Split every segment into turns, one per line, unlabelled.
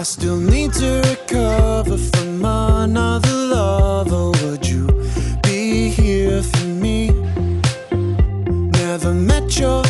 I still need to recover from another lover. Would you be here for me? Never met your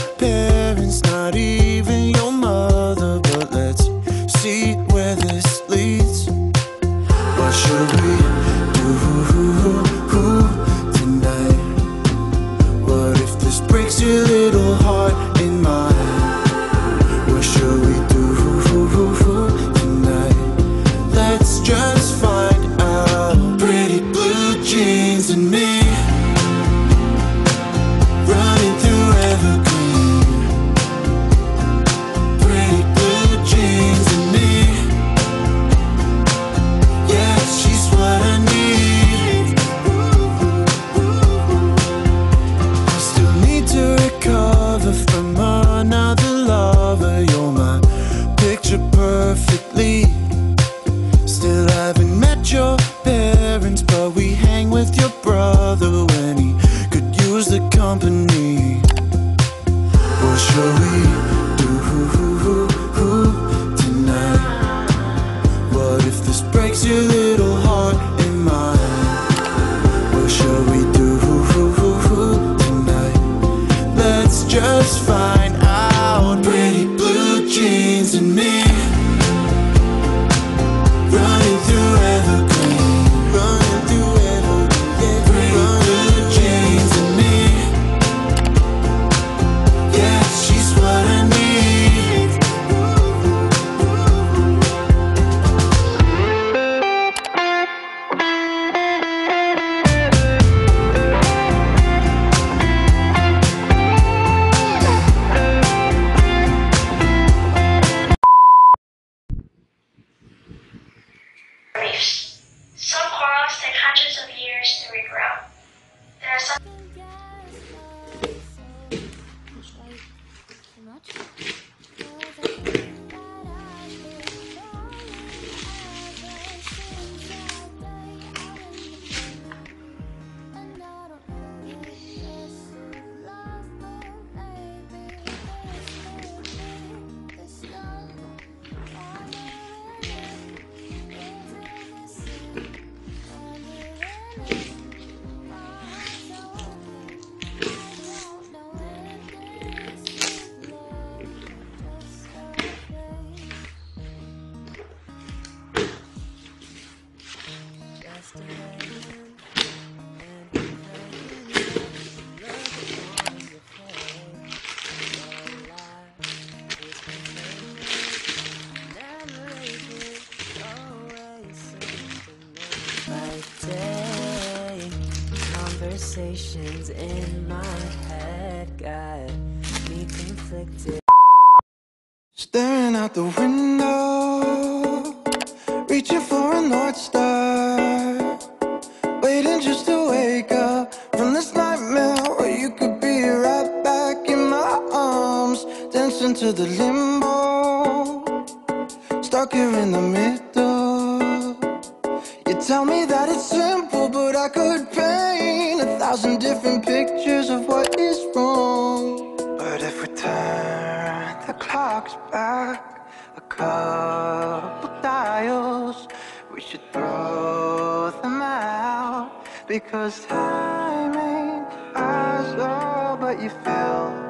use the company. What shall we do tonight? What if this breaks your little heart
Conversations in my head got me conflicted.
Staring out the window, reaching dancing to the limbo, stuck here in the middle. You tell me that it's simple, but I could paint a thousand different pictures of what is wrong. But if we turn the clocks back a couple dials, we should throw them out because time ain't ours, oh, but you fill